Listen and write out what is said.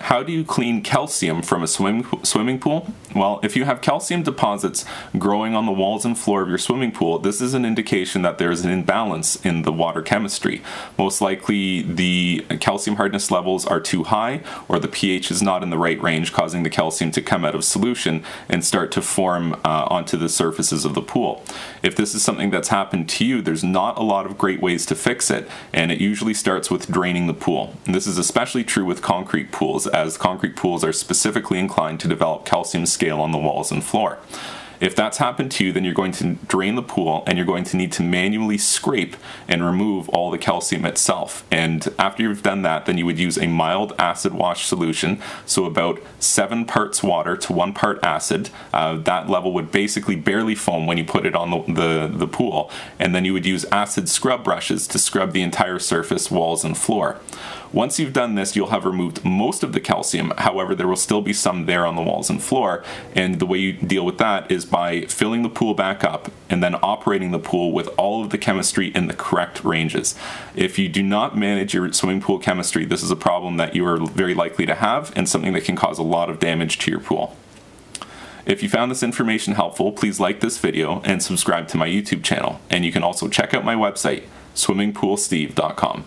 How do you clean calcium from a swim, swimming pool? Well, if you have calcium deposits growing on the walls and floor of your swimming pool, this is an indication that there is an imbalance in the water chemistry. Most likely the calcium hardness levels are too high or the pH is not in the right range causing the calcium to come out of solution and start to form uh, onto the surfaces of the pool. If this is something that's happened to you, there's not a lot of great ways to fix it and it usually starts with draining the pool. And this is especially true with concrete pools as concrete pools are specifically inclined to develop calcium scale on the walls and floor. If that's happened to you, then you're going to drain the pool and you're going to need to manually scrape and remove all the calcium itself. And after you've done that, then you would use a mild acid wash solution, so about seven parts water to one part acid. Uh, that level would basically barely foam when you put it on the, the, the pool. And then you would use acid scrub brushes to scrub the entire surface, walls, and floor. Once you've done this, you'll have removed most of the calcium. However, there will still be some there on the walls and floor. And the way you deal with that is by filling the pool back up and then operating the pool with all of the chemistry in the correct ranges. If you do not manage your swimming pool chemistry, this is a problem that you are very likely to have and something that can cause a lot of damage to your pool. If you found this information helpful, please like this video and subscribe to my YouTube channel. And you can also check out my website, swimmingpoolsteve.com.